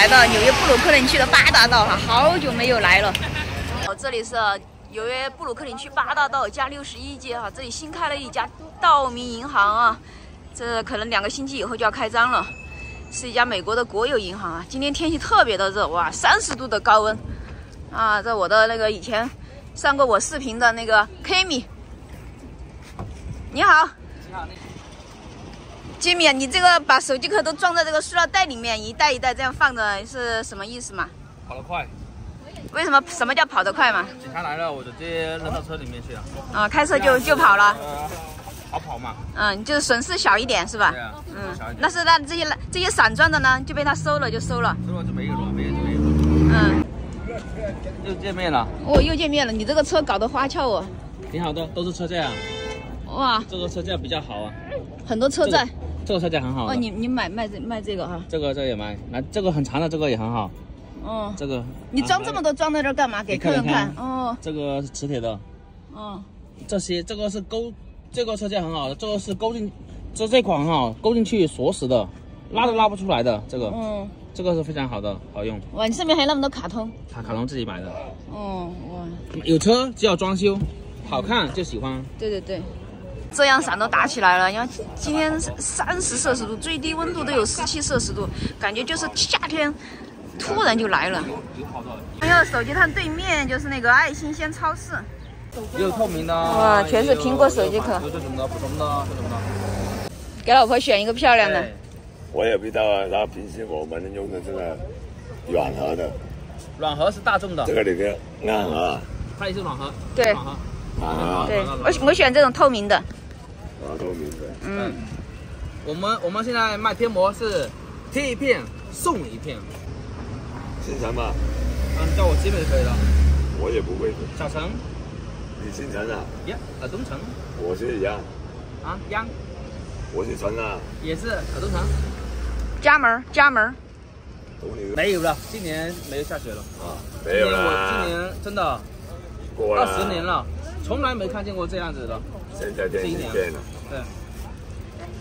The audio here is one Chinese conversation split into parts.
来到纽约布鲁克林区的八大道哈，好久没有来了。哦，这里是纽约布鲁克林区八大道加六十一街哈，这里新开了一家道明银行啊，这可能两个星期以后就要开张了，是一家美国的国有银行啊。今天天气特别的热哇，三十度的高温啊！这我的那个以前上过我视频的那个 Kimi，你好。你好。吉米，你这个把手机壳都装在这个塑料袋里面，一袋一袋这样放着，是什么意思嘛？跑得快。为什么？什么叫跑得快嘛？警察来了，我就直接扔到车里面去了。啊，开车就就跑了。好跑嘛。嗯，就是损失小一点是吧？对啊。嗯。那是那这些这些散装的呢，就被他收了就收了。收了就没有了，没有就没有了。嗯。又见面了。哦，又见面了。你这个车搞得花俏哦。挺好的，都是车架。哇。这个车架比较好啊。很多车在。这个车架很好哦，你你买卖这卖这个哈？这个这个也卖，来这个很长的这个也很好。哦，这个你装这么多装在这干嘛？给客人看。哦，这个是磁铁的。哦，这些这个是勾，这个车架很好的，这个是勾进，这这款很好，勾进去锁死的，拉都拉不出来的这个。嗯，这个是非常好的，好用。哇，你上面还有那么多卡通。卡卡通自己买的。哦，哇，有车就要装修，好看就喜欢。对对对。遮阳伞都打起来了，你看今天三十摄氏度，最低温度都有十七摄氏度，感觉就是夏天突然就来了。朋友，手机摊对面就是那个爱心鲜超市，有透明的，哇，全是苹果手机壳。有这种的，普通的，这种的。给老婆选一个漂亮的。我也不知道啊，然后平时我们用的这个软盒的。软盒是大众的。这个里面硬盒。它也是软盒。对。啊。对，我我选这种透明的。啊，都明的。嗯，我们我们现在卖贴膜是贴一片送一片。姓陈吗？嗯，叫我基本就可以了。我也不会。小陈。你姓陈啊？呀，尔东陈。我姓杨。啊，杨。我姓陈啊。也是尔东陈。家门家门没有了，今年没有下雪了。啊，没有了。我今年真的二十年了，从来没看见过这样子的。现在天气变了。对。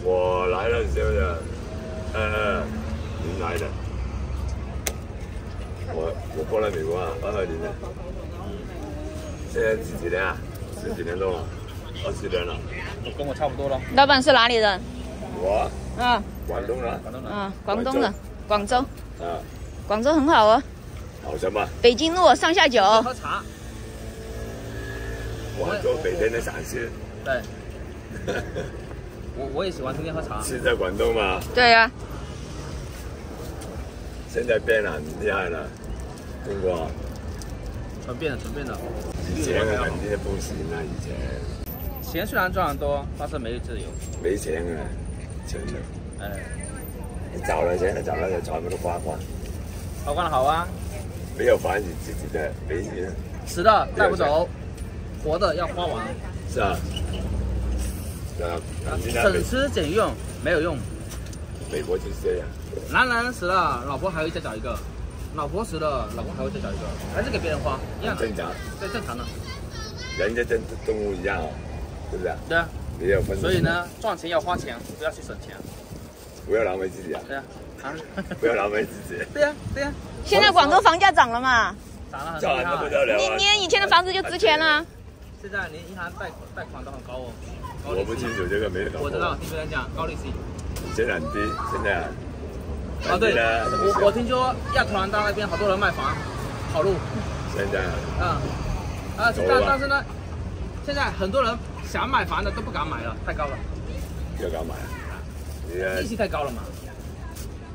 我来了时候的，呃，您来的。我我过来美国啊，二二年的。现在几几年啊？十几年多了，二十年了。跟我差不多了。老板是哪里人？我。啊。广东人。广东人。啊，广东人，广州。啊。广州很好哦。好什么？北京路上下九。喝茶。广州北边的陕西。对，我我也喜欢天天喝茶。是在广东吗？对呀。现在变了，很厉害了，中国。全变了，全变了。以前肯定不行啊，以前。钱虽然赚很多，但是没有自由。没钱啊，真的。哎。你找了钱，找了钱，全部都花光。花光了好啊。没有房子自己的，没钱。死的带不走，活的要花完。是啊。省吃俭用没有用，美国就是这样。男人死了，老婆还会再找一个；老婆死了，老公还会再找一个，还是给别人花，一样正常，对正常的。人家跟动物一样，是不是？对啊。没有分。所以呢，赚钱要花钱，不要去省钱。不要浪费自己啊！对啊，啊，不要浪费自己。对呀，对呀。现在广州房价涨了嘛？涨了很多。涨得不得了。你你以前的房子就值钱了。现在连银行贷贷款都很高哦。我不清楚这个没搞我知道，听别人讲高利息。以前很低，现在啊对，我我听说亚特兰大那边好多人卖房跑路。现在嗯啊，但但是呢，现在很多人想买房的都不敢买了，太高了。不敢买啊？利息太高了嘛？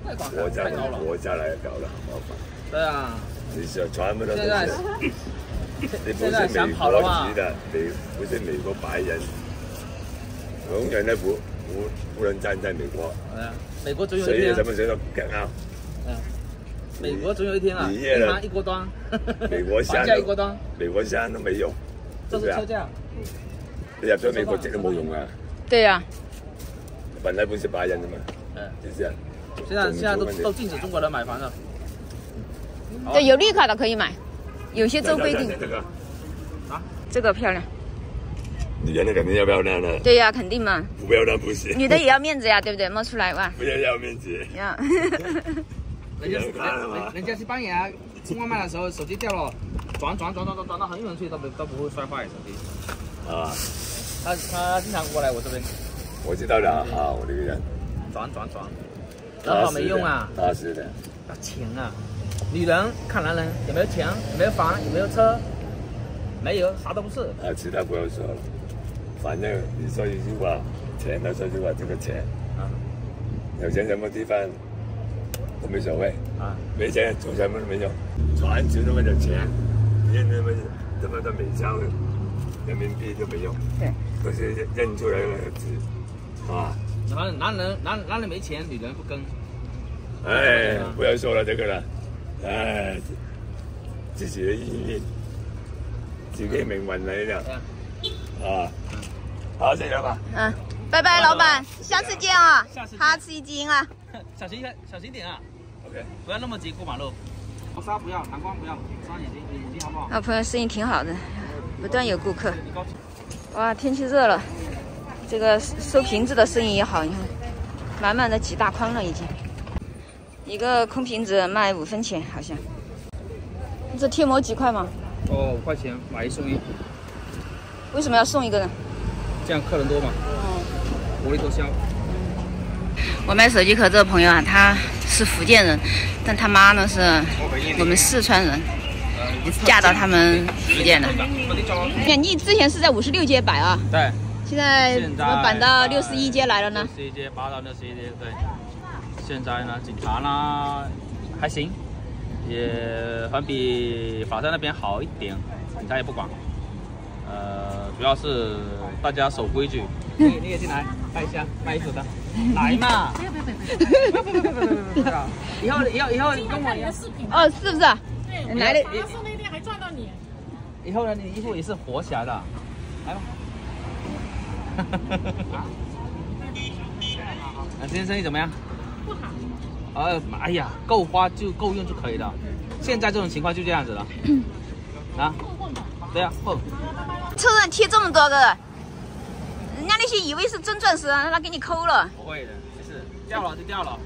太高了，太高了。国家来搞了，麻烦。对啊。你是全部都现在 你不是美国籍的，你不是美国白人。永远都不不不能站在美国。哎呀，美国总有一天。什么时候更好？嗯，美国总有一天啊，银行一锅端，美国房价 一锅端，美国现在都没有。这是车价。你入咗美国籍都冇用啊。对呀。本来不是白人的嘛。嗯，就是啊。现在现在都都禁止中国人买房了。对，有绿卡的可以买，有些州规定。这个。啊，这个漂亮。女人的肯定要漂亮的，对呀，肯定嘛。不漂亮不行。女的也要面子呀，对不对？摸出来哇。不要要面子。要。人家人人家西班牙送外卖的时候手机掉了，转转转转转转到很远去都不都不会摔坏手机。啊，他他经常过来我这边。我知道了，好，我这个人。转转转，那好没用啊。踏实的。要钱啊！女人看男人有没有钱，有没有房，有没有车，没有啥都不是。啊，其他不用说了，反正你说一句话，钱的说句话，这个钱。啊，有钱什么地方都没所谓。啊，没钱做什么都没用，全球那么点钱，你那么怎么多美钞人民币都没用，对，都是认出来的字啊。男男人男男人没钱，女人不跟。哎，不要说了这个了，哎，自己的命运，自己命运来的，啊，好，谢谢老板。嗯，拜拜，老板，下次见啊，哈吃一斤啊，小心点，小心点啊，OK，不要那么急过马路，黄沙不要，蓝光不要，伤眼睛，眼睛好不好？那朋友生意挺好的，不断有顾客。哇，天气热了，这个收瓶子的生意也好，你看，满满的几大筐了已经。一个空瓶子卖五分钱，好像。这贴膜几块吗？哦，五块钱买一送一。为什么要送一个呢？这样客人多嘛。哦。薄利多销。我卖手机壳这个朋友啊，他是福建人，但他妈呢是我们四川人，嫁到他们福建的。你你之前是在五十六街摆啊？对。现在怎么搬到六十一街来了呢？六十一街搬到六十一街，对。现在呢，警察呢还行，也还比法山那边好一点，警察也不管。呃，主要是大家守规矩。你你也进来卖一下卖衣服的，来嘛！不要不要不要不要不要不要不要！以后以后以后跟我一样。哦，是不是？对，来了。发送那天还撞到你。以后呢，你衣服也是火起来的，来吧。哈哈哈哈哈！啊，今天生意怎么样？不好，呃，哎呀，够花就够用就可以了。现在这种情况就这样子了。啊，对呀，混。车上贴这么多个，人家那些以为是真钻石，让他给你抠了。不会的，没事，掉了就掉了，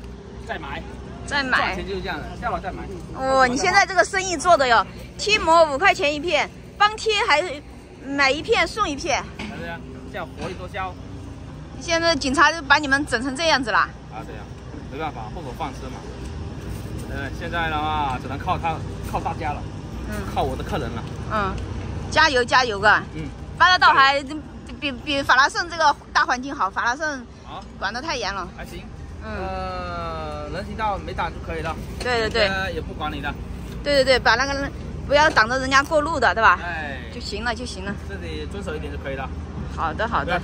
再买。再买。赚钱就是这样的，掉了再买。哦，你现在这个生意做的哟，贴膜五块钱一片，帮贴还买一片送一片。是呀，这样薄利多销。现在警察就把你们整成这样子了。啊，对呀。没办法，混口饭吃嘛。嗯，现在的话只能靠他，靠大家了。嗯，靠我的客人了。嗯，加油加油啊！嗯，巴拉道还比比法拉盛这个大环境好，法拉盛啊管得太严了。还行。嗯，呃，人行道没挡就可以了。对对对。也不管你的。对对对，把那个不要挡着人家过路的，对吧？哎，就行了就行了。自己遵守一点就可以了。好的好的。